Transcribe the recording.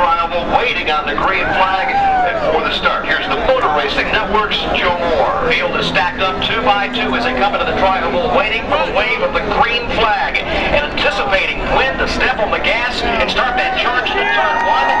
tri-oval waiting on the green flag for the start. Here's the Motor Racing Network's Joe Moore. Field is stacked up two by two as they come into the tri-oval waiting for the wave of the green flag and anticipating when to step on the gas and start that charge to